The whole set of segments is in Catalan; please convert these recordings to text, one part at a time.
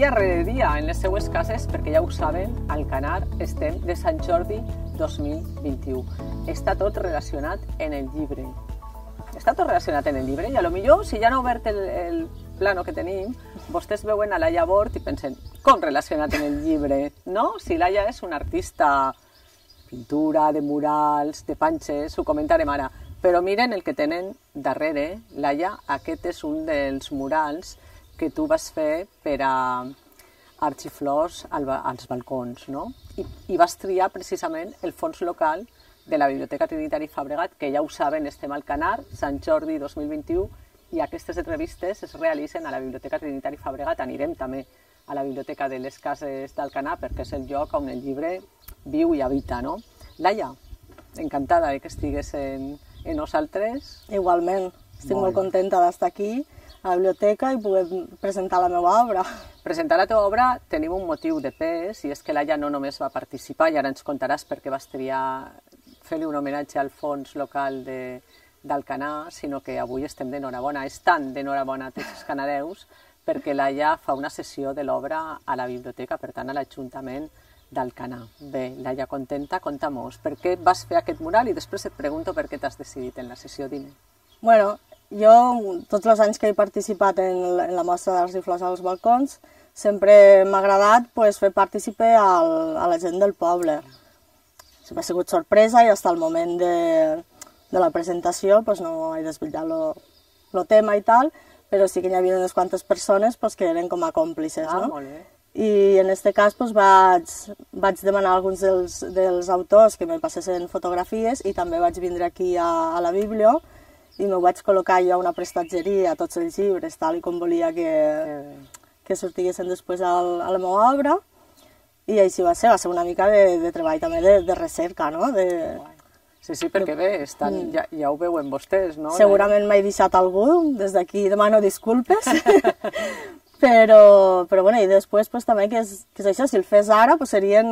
dia rere dia en les seues cases, perquè ja ho saben, al Canar estem de Sant Jordi 2021. Està tot relacionat en el llibre. Està tot relacionat en el llibre i a lo millor, si ja no obert el, el plano que tenim, vostès veuen a Laia Bort i pensen, com relacionat en el llibre? No? Si Laia és una artista pintura, de murals, de panxes, ho comentarem ara. Però miren el que tenen darrere, Laia, aquest és un dels murals que tu vas fer per a arxiflors al, als balcons, no? I, I vas triar precisament el fons local de la Biblioteca Trinitari Fabregat, que ja ho saben, estem al Canar, Sant Jordi 2021, i aquestes entrevistes es realitzen a la Biblioteca Trinitari Fabregat. Anirem també a la Biblioteca de les Cases d'Alcanar perquè és el lloc on el llibre viu i habita, no? Laia, encantada de que estigues en, en nosaltres. Igualment, estic molt, molt contenta d'estar aquí a la biblioteca i poder presentar la meva obra. Presentar la teva obra tenim un motiu de pes i és que Laia no només va participar i ara ens contaràs per què vas triar fer-li un homenatge al fons local de, d'Alcanar, sinó que avui estem d'enhorabona. Estan d'enhorabona tots els canadeus perquè Laia fa una sessió de l'obra a la biblioteca, per tant a l'Ajuntament d'Alcanar. Bé, Laia, contenta, conta-mos. Per què vas fer aquest mural i després et pregunto per què t'has decidit en la sessió d'Ine. Bueno, jo, tots els anys que he participat en, en la mostra d'arts i flors als balcons, sempre m'ha agradat pues, fer participar al, a la gent del poble. Sempre ha sigut sorpresa i fins al moment de, de la presentació pues, no he desvetllat el tema i tal, però sí que hi havia unes quantes persones pues, que eren com a còmplices. Ah, no? molt bé. I en aquest cas pues, vaig, vaig demanar a alguns dels, dels autors que me passessin fotografies i també vaig vindre aquí a, a la Biblio i me vaig col·locar jo a una prestatgeria tots els llibres, tal i com volia que, que sortiguessin després al, a la meva obra. I així va ser, va ser una mica de, de treball també de, de recerca, no? De, Sí, sí, perquè bé, estan, ja, ja ho veuen vostès, no? segurament m'he deixat algú, des d'aquí demano disculpes, però, però bueno, i després pues, també que és, que és això, si el fes ara pues, serien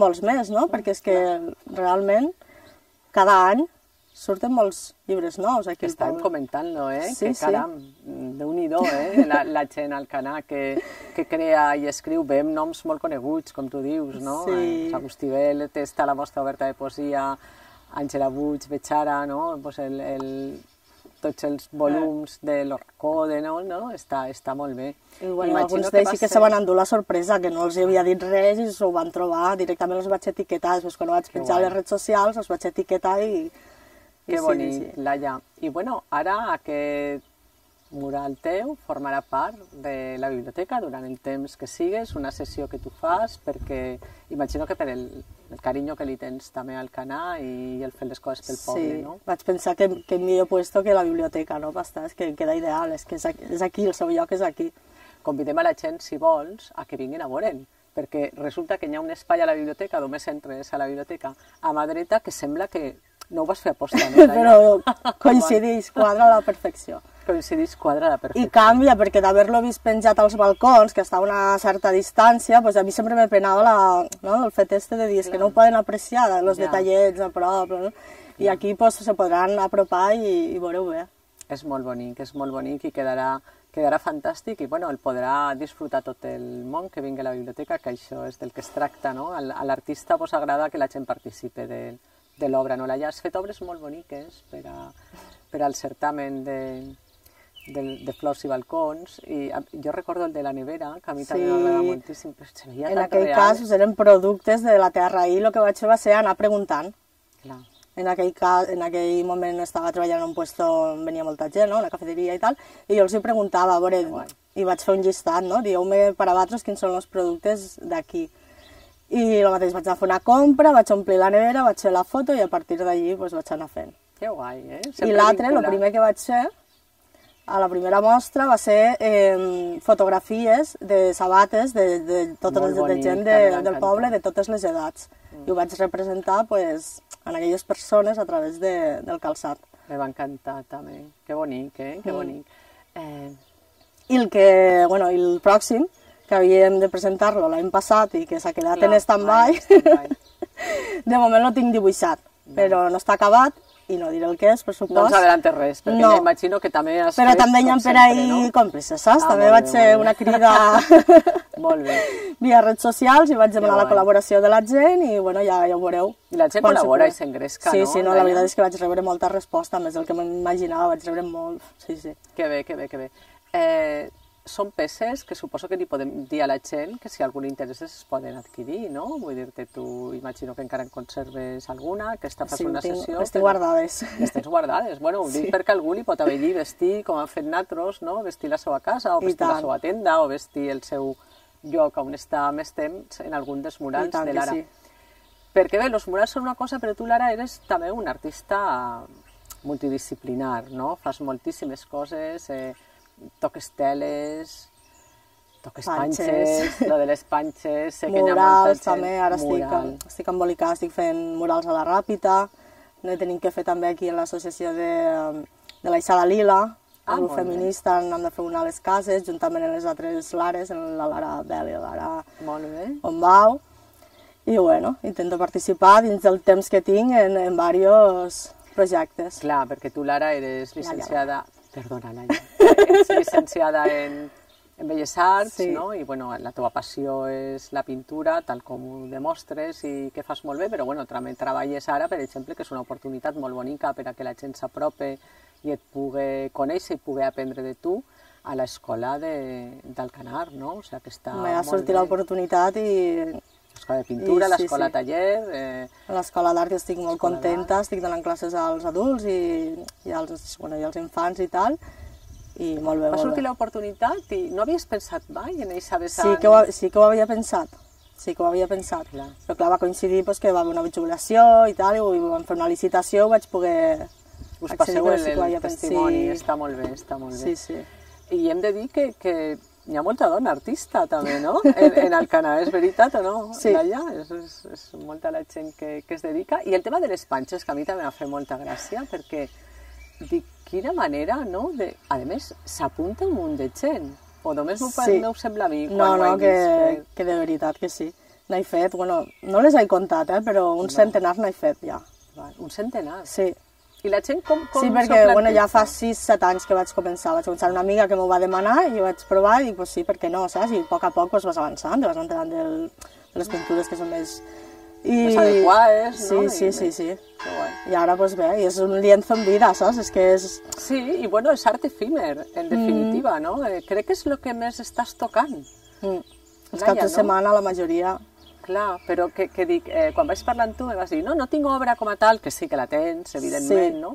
molts més, no? Perquè és que realment cada any surten molts llibres nous aquí al Estàvem poble. comentant-lo, eh? Sí, que sí. caram, déu-n'hi-do, eh? La, la gent al canà que, que crea i escriu bé amb noms molt coneguts, com tu dius, no? Sí. Eh, Agustí Vélez, està la mostra oberta de poesia, Àngela Puig, Betxara, no? Pues el, el, tots els volums de l'Orcode, no? no? Està, està molt bé. I, bueno, Imagino alguns d'ells sí que se van endur la sorpresa, que no els havia dit res i s'ho van trobar, directament els vaig etiquetar, després quan vaig penjar a les redes socials els vaig etiquetar i... Que sí, bonic, sí. Laia. I bueno, ara aquest mural teu formarà part de la biblioteca durant el temps que sigues, una sessió que tu fas, perquè imagino que per el, el carinyo que li tens també al canà i el fer les coses pel poble, sí, no? vaig pensar que, que millor puesto que la biblioteca, no? Va estar, és que queda ideal, és que és aquí, és aquí el seu lloc és aquí. Convidem a la gent, si vols, a que vinguin a veure'l, perquè resulta que hi ha un espai a la biblioteca, només entres a la biblioteca, a mà dreta, que sembla que no ho vas fer aposta, no? Però coincideix, quadra a la perfecció. Coincidís quadra a la I perfecció. canvia, perquè d'haver-lo vist penjat als balcons, que està a una certa distància, pues a mi sempre me penava la, no, el fet este de dir és que no ho poden apreciar, els Ja. detallets a prop, no? i aquí pues, se podran apropar i, i veure-ho bé. És molt bonic, és molt bonic i quedarà, quedarà fantàstic i bueno, el podrà disfrutar tot el món que vingui a la biblioteca, que això és del que es tracta, no? Al- A l'artista vos agrada que la gent participe de, de l'obra, no? Laia, has fet obres molt boniques per, a, per al certamen de, de, de flors i balcons i a- jo recordo el de la nevera, que a mi també Sí. m'agrada moltíssim, però se veia En aquell real. cas eren productes de la terra i el que vaig fer va ser anar preguntant. Clar. En aquell, cas, en aquell moment estava treballant en un puesto on venia molta gent, no? una cafeteria i tal, i jo els hi preguntava, a veure, i vaig fer un llistat, no? Dieu-me per a vosaltres quins són els productes d'aquí. I el mateix, vaig anar a fer una compra, vaig omplir la nevera, vaig fer la foto i a partir d'allí pues, vaig anar fent. Que guai, eh? I Sempre l'altre, el primer que vaig fer, a la primera mostra, va ser eh, fotografies de sabates de, de tota Molt la bonic, gent també de, del poble, de totes les edats. I ho vaig representar pues, en aquelles persones a través de, del calçat. Me va encantar també. Que bonic, eh? Mm. Que bonic. Eh, I el, que, bueno, i el pròxim, que havíem de presentar-lo l'any passat i que s'ha quedat clar, en stand-by, ai, stand-by. de moment no tinc dibuixat. però no està acabat i no diré el que és, per supost. No ens adelantes res, perquè No. ja imagino que també has Però fet, també hi ha per ahí no? còmplices, saps? Ah, també vaig bé, fer una crida Molt bé. via redes socials i vaig demanar la guai. col·laboració de la gent i bueno, ja, ja ho veureu. I la gent quan col·labora i s'engresca, sí, no, Sí, no, la veritat és que vaig rebre molta resposta, més del que m'imaginava, vaig rebre molt, sí, sí. Que bé, que bé, que bé. Eh, són peces que suposo que li podem dir a la gent que si algú li interessa es poden adquirir, no? Vull dir-te, tu imagino que encara en conserves alguna, que esta fas Sí, una tinc, sessió... les tinc guardades. Les tens guardades. Bueno, ho dic Sí. perquè algú li pot haver dit vestir com han fet nosaltres, no? Vestir la seva casa, o vestir la seva tenda, o vestir el seu lloc on està més temps en algun dels murals de l'ara. sí. Perquè bé, els murals són una cosa, però tu, Lara, eres també un artista multidisciplinar, no? Fas moltíssimes coses, eh, toques teles, toques Panxes. panxes, lo de les panxes, sé que ha molta Murals també, ara estic, Mural. estic embolicat, estic fent murals a la Ràpita, ne tenim que fer també aquí a l'associació de, de la Ixada Lila, Ah, el grup molt bé. feminista, n'hem de fer una a les cases, juntament amb les altres Lares, en la Lara Bel i la Lara. Ombau, i bueno, intento participar dins del temps que tinc en, en diversos projectes. Clar, perquè tu, Lara, eres llicenciada... Perdona, Laia. Ets llicenciada en, en Belles Arts, Sí. no? I, bueno, la teva passió és la pintura, tal com ho demostres i que fas molt bé, però, bueno, també treballes ara, per exemple, que és una oportunitat molt bonica per a que la gent s'aprope i et pugui conèixer i pugui aprendre de tu a l'escola de- d'Alcanar, no? O sigui, que està M'ha molt sortit l'oportunitat i L'escola de pintura, I sí, l'escola sí. taller... Eh, a l'escola d'art estic molt contenta, estic donant classes als adults i, i, als, bueno, i als infants i tal, i molt bé, va molt sortir l'oportunitat i no havies pensat mai en eixa vessant? Sí que, ho, sí que ho havia pensat, sí que ho havia pensat. Clar. Però clar, va coincidir pues, que va haver una jubilació i tal, i vam fer una licitació, ho vaig poder Us passeu el, el pensat. testimoni, Sí. està molt bé, està molt bé. Sí, sí. I hem de dir que, que hi ha molta dona artista també, no? En, en Alcanar, és veritat o no? Sí. Laia? És, és, és molta la gent que, que es dedica. I el tema de les panxes, que a mi també m'ha fet molta gràcia, perquè dic, quina manera, no? De, a més, s'apunta un munt de gent. O només m'ho Sí. m'ho sembla a mi quan No, no, que, vist fer. que de veritat que sí. N'he fet, bueno, no les he comptat, eh, però un centenar n'he fet ja. Val, Un centenar. Sí, I la gent com, com sí perquè bueno, ja fa 6-7 anys que vaig començar. Vaig començar una amiga que m'ho va demanar i vaig provar i dic, pues sí, per què no, saps? I a poc a poc pues, vas avançant, vas enterant del, de les pintures que són més... I... Més adequades, sí, no? Sí, I sí, més- sí. Que guai. I ara, pues bé, i és un lienzo en vida, saps? És que és... Sí, i bueno, és art efímer, en definitiva, no? Eh, crec que és el que més estàs tocant. Mm. Els caps de no? setmana, la majoria... Clar, però que, que dic, eh, quan vaig parlar amb tu em vas dir no, no tinc obra com a tal, que sí que la tens, evidentment, Sí. no?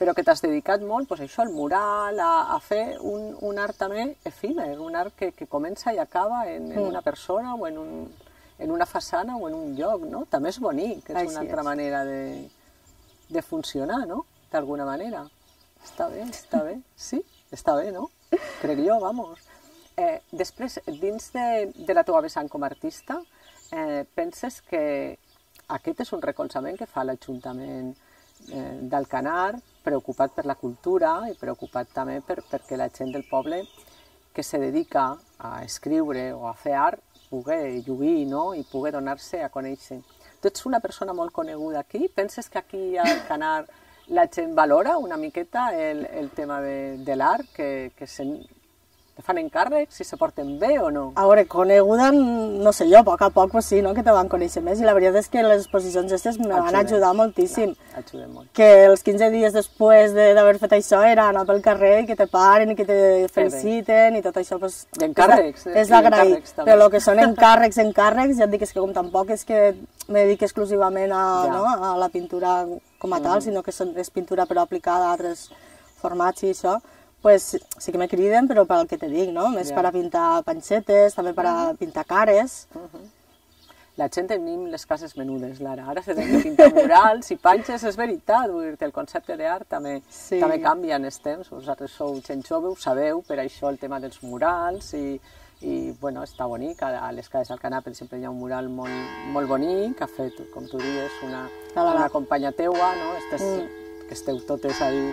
Però que t'has dedicat molt, pues, això, al mural, a, a fer un, un art també efímer, un art que, que comença i acaba en, en Mm. una persona o en, un, en una façana o en un lloc, no? També és bonic, és Així una altra és. manera de, de funcionar, no? D'alguna manera. Està bé, està bé. Sí, està bé, no? Crec jo, vamos. Eh, després, dins de, de la teva vessant com a artista, eh, penses que aquest és un recolzament que fa l'Ajuntament eh, d'Alcanar, preocupat per la cultura i preocupat també per, perquè la gent del poble que se dedica a escriure o a fer art pugui lluir no? i pugui donar-se a conèixer. Tu ets una persona molt coneguda aquí? Penses que aquí a Alcanar la gent valora una miqueta el, el tema de, de l'art, que, que se, te fan encàrrecs, si se porten bé o no? A veure, coneguda, no sé jo, a poc a poc, pues sí, no? que te van conèixer més. I la veritat és que les exposicions aquestes me van ajudar moltíssim. Clar, ajuden molt. Que els 15 dies després de- d'haver fet això era anar pel carrer i que te paren i que te feliciten i tot això. Pues, I encàrrecs, eh? És d'agrair. Però el que són encàrrecs, encàrrecs, ja et dic, és que com tampoc és que me dediqui exclusivament a, Ja. no, a la pintura com a tal, sinó que són, és pintura però aplicada a altres formats i això, pues, sí que me criden, però per al que te dic, no? Més Ja. per a pintar panxetes, també per a pintar cares. La gent tenim les cases menudes, Lara. Ara se que pintar murals i panxes, és veritat. Vull dir el concepte d'art també, Sí. també canvia en els temps. Vosaltres sou gent jove, ho sabeu, per això el tema dels murals i, i bueno, està bonic. A, a les cases del Canà, per exemple, hi ha un mural molt, molt bonic, que ha fet, com tu dius, una, una companya teua, no? Estes, Mm. que esteu totes ahí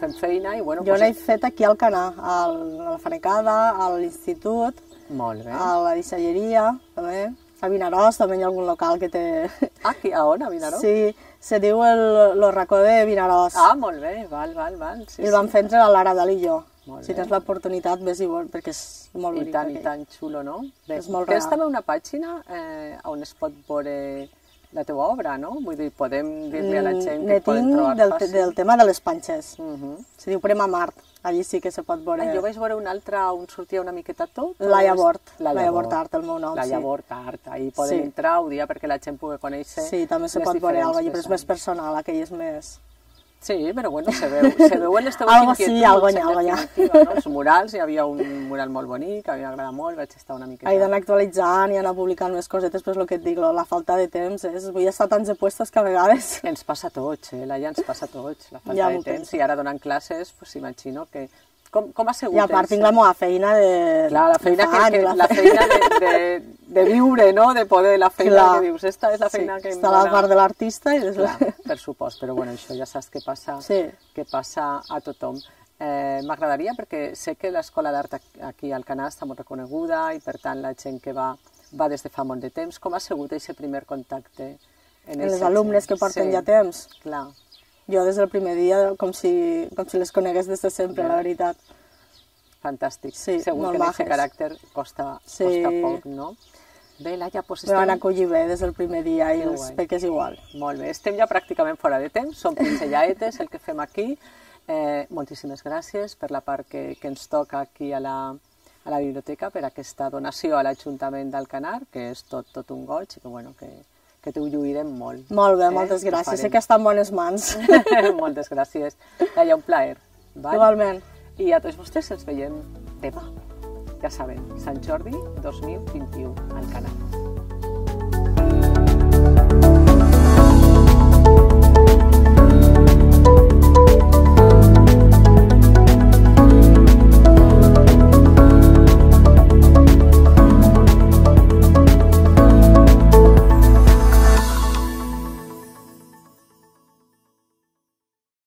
fent feina i bueno, Jo pues, n'he fet aquí al Canà, al, a la Fanecada, a l'institut, molt bé. a la deixalleria, també. A Vinaròs també hi ha algun local que té... Aquí, a on, a Vinaròs? Sí, se diu el, el racó de Vinaròs. Ah, molt bé, val, val, val. Sí, I el vam fer entre la Lara Dal i jo. Molt Si tens l'oportunitat, vés i vol, perquè és molt I bonic. tant, i tant xulo, no? Bé, És molt tens també una pàgina eh, on es pot veure la teva obra, no? Vull dir, podem dir-li a la gent Mm, que ne et poden trobar del, fàcil. del tema de les panxes. Mhm. Se diu Prema Mart. Allí sí que se pot veure. Ah, jo vaig veure un altre on sortia una miqueta tot. Laia Bort. La Laia Bort Art, el meu nom, La sí. Bort Art, ahí podem Sí. entrar un dia perquè la gent pugui conèixer Sí, també se pot veure alguna cosa, però és més personal, aquell és més... Sí, però bueno, se veu, se veuen les teves Algo sí, algo n'hi ha, en algo ha. definitiva, no? Els murals, hi havia un mural molt bonic, que a mi m'agrada molt, vaig estar una miqueta... He d'anar actualitzant i anar publicant més cosetes, però és el que et dic, la falta de temps és... Vull estar tants de puestos que a vegades... Ens passa a tots, eh? Laia, ens passa a tots, la falta Ja de temps. I ara donant classes, pues, imagino que... Com, com ha sigut? I a part tinc la meva feina de... Clar, la feina, que, que, la la fe- feina de, de, de viure, no? De poder, la feina Clar. que dius, esta és la feina sí, que em està la part de l'artista i. Clar, per supost, però bueno, això ja saps que passa, Sí. que passa a tothom. Eh, M'agradaria, perquè sé que l'Escola d'Art aquí al Canà està molt reconeguda i per tant la gent que va, va des de fa molt de temps. Com ha sigut aquest primer contacte? En eixa les alumnes que porten sí, ja temps. Clar, Jo des del primer dia, com si, com si les conegués des de sempre, Ja. la veritat. fantàstic. Sí, Segur que en aquest majes. caràcter costa, Sí. costa poc, no? Bé, Laia, doncs Me van estem... acollir bé des del primer dia i Que els guai. peques igual. Molt bé, estem ja pràcticament fora de temps, som pincellaetes el que fem aquí. Eh, moltíssimes gràcies per la part que, que ens toca aquí a la, a la biblioteca, per aquesta donació a l'Ajuntament d'Alcanar, que és tot, tot un goig i que, bueno, que, que t'ho lluirem molt. Molt bé, Eh, moltes gràcies. Sé que està en bones mans. Moltes gràcies. Laia, un plaer. Val? Igualment. I a tots vostès ens veiem demà. Ja saben, Sant Jordi 2021 al canal.